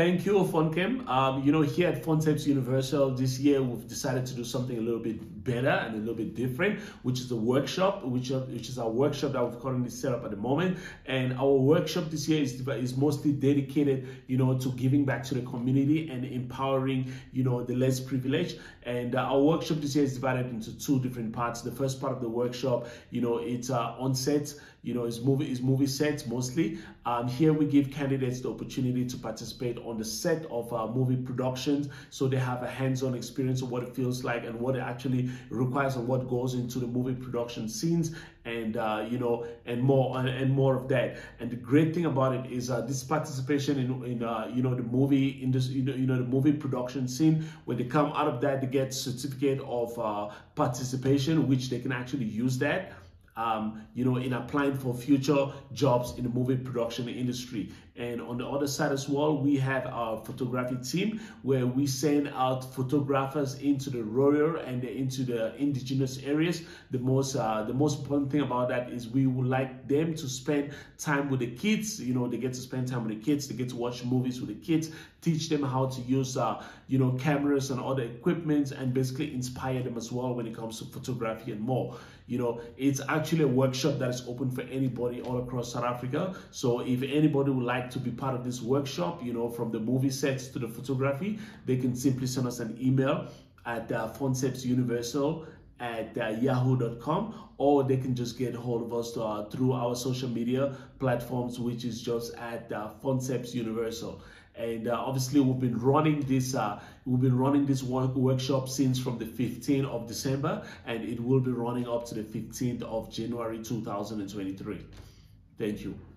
Thank you, Fonchem. Um, you know, here at Foncepts Universal this year, we've decided to do something a little bit better and a little bit different, which is a workshop, which, which is our workshop that we've currently set up at the moment. And our workshop this year is, is mostly dedicated, you know, to giving back to the community and empowering, you know, the less privileged. And uh, our workshop this year is divided into two different parts. The first part of the workshop, you know, it's uh, on set, you know, is movie is movie sets mostly. Um, here we give candidates the opportunity to participate the set of uh, movie productions, so they have a hands-on experience of what it feels like and what it actually requires and what goes into the movie production scenes, and uh, you know, and more and, and, more of that. And the great thing about it is uh, this participation in, in uh, you know the movie industry, you know, you know the movie production scene. When they come out of that, they get certificate of uh, participation, which they can actually use that um, you know, in applying for future jobs in the movie production industry. And on the other side as well, we have our photography team where we send out photographers into the rural and into the indigenous areas. The most uh, the most important thing about that is we would like them to spend time with the kids. You know, they get to spend time with the kids. They get to watch movies with the kids, teach them how to use uh, you know cameras and other equipment, and basically inspire them as well when it comes to photography and more. You know, it's actually a workshop that is open for anybody all across South Africa. So if anybody would like to be part of this workshop, you know, from the movie sets to the photography, they can simply send us an email at uh, Universal at uh, yahoo.com or they can just get hold of us uh, through our social media platforms which is just at uh, Universal and uh, obviously we've been running this uh, we've been running this work workshop since from the 15th of December and it will be running up to the 15th of January 2023 thank you